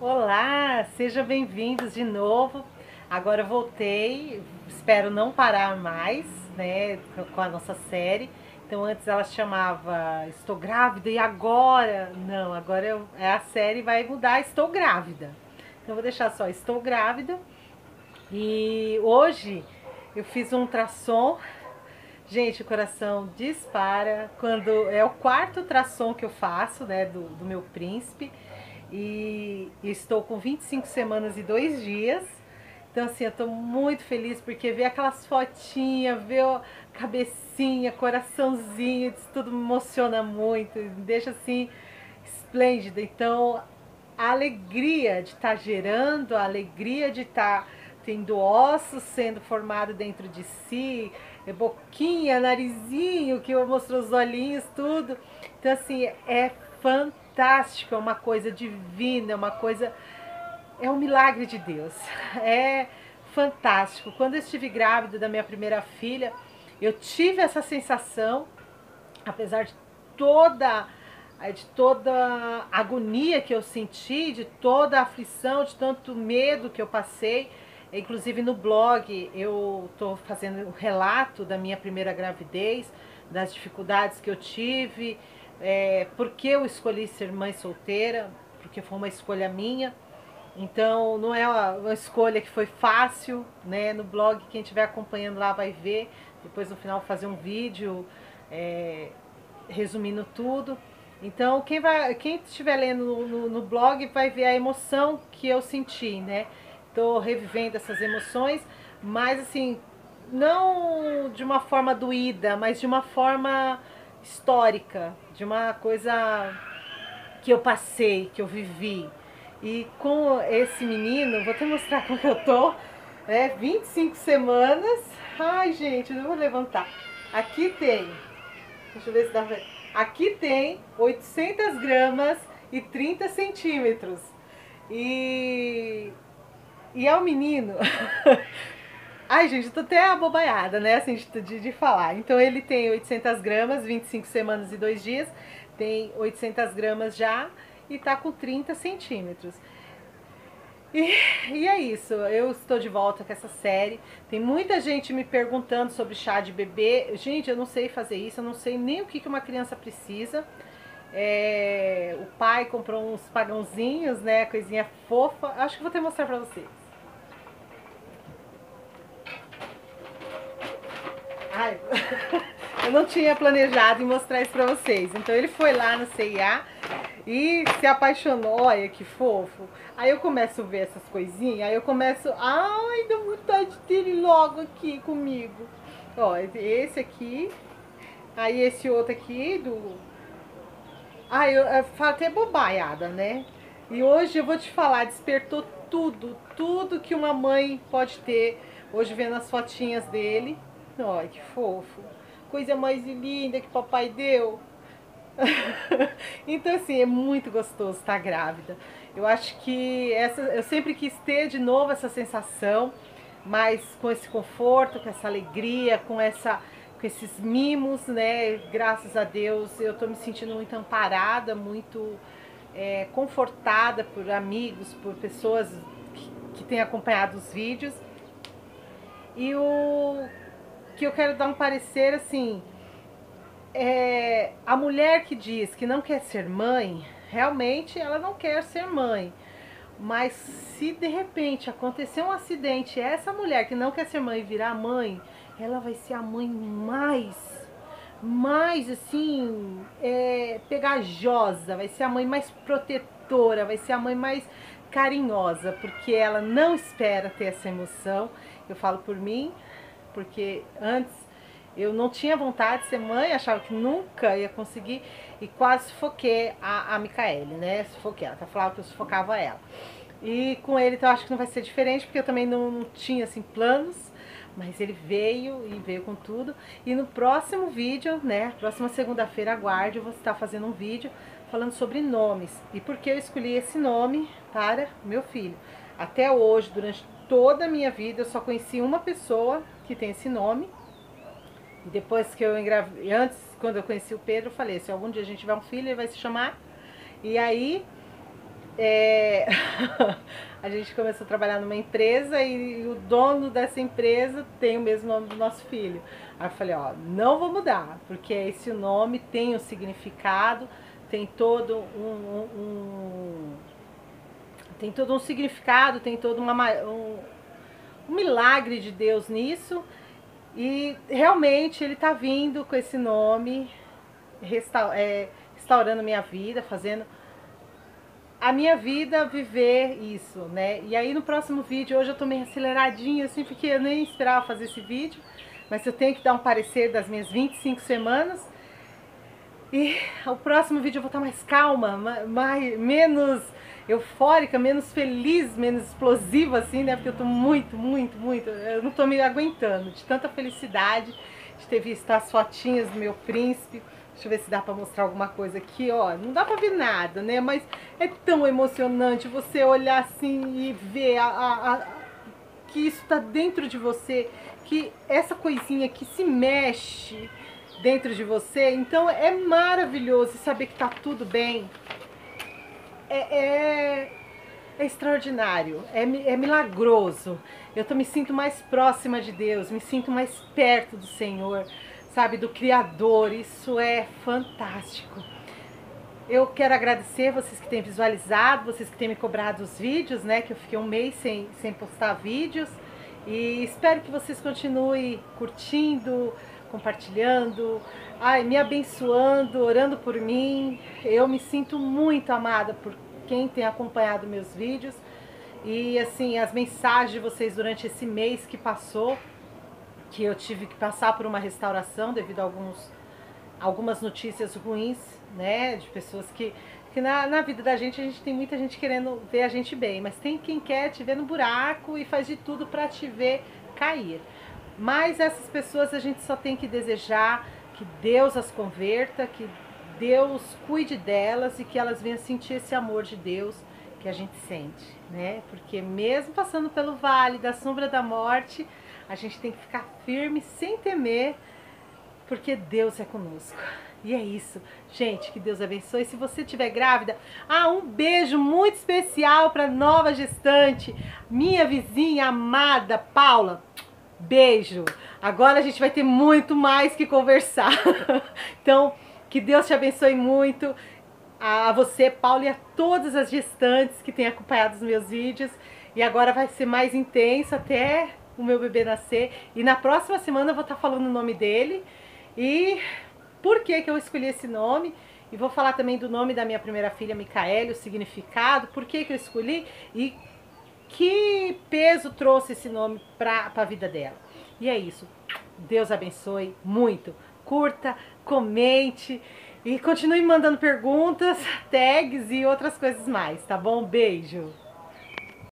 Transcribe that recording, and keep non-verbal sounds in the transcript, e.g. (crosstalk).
Olá, sejam bem-vindos de novo. Agora eu voltei, espero não parar mais, né, com a nossa série. Então antes ela chamava Estou grávida e agora, não, agora é a série vai mudar Estou grávida. Então vou deixar só Estou grávida. E hoje eu fiz um ultrassom. Gente, o coração dispara quando é o quarto ultrassom que eu faço, né, do, do meu príncipe. E estou com 25 semanas e dois dias. Então, assim, eu tô muito feliz porque ver aquelas fotinhas, ver cabecinha, coraçãozinho, isso tudo me emociona muito, me deixa assim esplêndida. Então, a alegria de estar tá gerando, a alegria de estar tá tendo ossos sendo formado dentro de si, boquinha, narizinho, que eu mostrou os olhinhos, tudo. Então, assim, é fantástico, é uma coisa divina, é uma coisa é um milagre de Deus. (laughs) É fantástico. Quando eu estive grávida da minha primeira filha, eu tive essa sensação, apesar de toda de toda a agonia que eu senti, de toda a aflição, de tanto medo que eu passei. Inclusive no blog eu estou fazendo o um relato da minha primeira gravidez, das dificuldades que eu tive, é, por que eu escolhi ser mãe solteira, porque foi uma escolha minha. Então não é uma escolha que foi fácil, né? No blog, quem estiver acompanhando lá vai ver. Depois no final fazer um vídeo é, resumindo tudo. Então quem, vai, quem estiver lendo no, no, no, blog vai ver a emoção que eu senti, né? Estou revivendo essas emoções, mas assim, não de uma forma doída, mas de uma forma histórica, de uma coisa que eu passei, que eu vivi. E com esse menino, vou até mostrar como eu tô, é 25 semanas. Ai, gente, não vou levantar. Aqui tem, deixa eu ver se dá pra... Aqui tem 800 gramas e 30 centímetros. E, e é um menino. (laughs) Ai, gente, tô até abobaiada, né, assim, de, de falar. Então, ele tem 800 gramas, 25 semanas e 2 dias. Tem 800 gramas já e tá com 30 centímetros. E, e, é isso, eu estou de volta com essa série. Tem muita gente me perguntando sobre chá de bebê. Gente, eu não sei fazer isso, eu não sei nem o que, que uma criança precisa. É, o pai comprou uns pagãozinhos, né? Coisinha fofa. Acho que vou até mostrar pra vocês. (laughs) Eu não tinha planejado em mostrar isso pra vocês. Então ele foi lá no CIA e se apaixonou, olha que fofo. Aí eu começo a ver essas coisinhas, aí eu começo, ai, dá vontade de ter ele logo aqui comigo. Ó, esse aqui, aí esse outro aqui do... Ai, eu, eu falo até bobaiada, né? E hoje eu vou te falar, despertou tudo, tudo que uma mãe pode ter. Hoje vendo as fotinhas dele, olha que fofo. Coisa mais linda que papai deu. (laughs) então, assim, é muito gostoso estar grávida. Eu acho que essa, eu sempre quis ter de novo essa sensação, mas com esse conforto, com essa alegria, com, essa, com esses mimos, né? Graças a Deus, eu estou me sentindo muito amparada, muito é, confortada por amigos, por pessoas que, que têm acompanhado os vídeos. E o que eu quero dar um parecer assim é, a mulher que diz que não quer ser mãe, realmente ela não quer ser mãe. Mas se de repente acontecer um acidente, essa mulher que não quer ser mãe virar mãe, ela vai ser a mãe mais, mais assim, é, pegajosa, vai ser a mãe mais protetora, vai ser a mãe mais carinhosa, porque ela não espera ter essa emoção. Eu falo por mim, porque antes eu não tinha vontade de ser mãe, achava que nunca ia conseguir e quase sufoquei a, a Micaele, né? Sufoquei ela, tá falando que eu sufocava ela. E com ele então, acho que não vai ser diferente, porque eu também não, não tinha assim planos, mas ele veio e veio com tudo. E no próximo vídeo, né? Próxima segunda-feira, aguarde, eu vou estar fazendo um vídeo falando sobre nomes e por que eu escolhi esse nome para meu filho. Até hoje, durante toda a minha vida, eu só conheci uma pessoa que tem esse nome, depois que eu engravidei, antes, quando eu conheci o Pedro, eu falei, se algum dia a gente tiver um filho, ele vai se chamar. E aí, é, (laughs) a gente começou a trabalhar numa empresa e o dono dessa empresa tem o mesmo nome do nosso filho. Aí eu falei, ó, não vou mudar, porque esse nome tem um significado, tem todo um, um tem todo um significado, tem todo uma, um, um milagre de Deus nisso. E realmente ele está vindo com esse nome, resta é, restaurando minha vida, fazendo a minha vida viver isso, né? E aí no próximo vídeo, hoje eu tô meio aceleradinha, assim, porque eu nem esperava fazer esse vídeo, mas eu tenho que dar um parecer das minhas 25 semanas. E o próximo vídeo eu vou estar mais calma, mais, menos eufórica, menos feliz, menos explosiva, assim, né? Porque eu tô muito, muito, muito. Eu não tô me aguentando de tanta felicidade de ter visto as fotinhas do meu príncipe. Deixa eu ver se dá pra mostrar alguma coisa aqui, ó. Não dá pra ver nada, né? Mas é tão emocionante você olhar assim e ver a, a, a, que isso tá dentro de você, que essa coisinha que se mexe dentro de você. Então é maravilhoso saber que tá tudo bem é, é, é extraordinário, é, é milagroso. Eu tô, me sinto mais próxima de Deus, me sinto mais perto do Senhor, sabe, do Criador. Isso é fantástico. Eu quero agradecer vocês que têm visualizado, vocês que têm me cobrado os vídeos, né? Que eu fiquei um mês sem, sem postar vídeos. E espero que vocês continuem curtindo, compartilhando, ai, me abençoando, orando por mim. Eu me sinto muito amada por quem tem acompanhado meus vídeos. E assim, as mensagens de vocês durante esse mês que passou, que eu tive que passar por uma restauração devido a alguns, algumas notícias ruins, né? De pessoas que. Que na, na vida da gente, a gente tem muita gente querendo ver a gente bem, mas tem quem quer te ver no buraco e faz de tudo para te ver cair. Mas essas pessoas a gente só tem que desejar que Deus as converta, que Deus cuide delas e que elas venham sentir esse amor de Deus que a gente sente, né? Porque mesmo passando pelo vale da sombra da morte, a gente tem que ficar firme sem temer, porque Deus é conosco. E é isso. Gente, que Deus abençoe. Se você estiver grávida, ah, um beijo muito especial para nova gestante, minha vizinha amada Paula. Beijo. Agora a gente vai ter muito mais que conversar. (laughs) então, que Deus te abençoe muito. A você, Paulo, e a todas as gestantes que têm acompanhado os meus vídeos. E agora vai ser mais intenso até o meu bebê nascer. E na próxima semana eu vou estar falando o nome dele. E por que, que eu escolhi esse nome. E vou falar também do nome da minha primeira filha, Micaele, o significado, por que, que eu escolhi e que peso trouxe esse nome para a vida dela. E é isso. Deus abençoe muito. Curta, comente e continue mandando perguntas, (laughs) tags e outras coisas mais, tá bom? Beijo!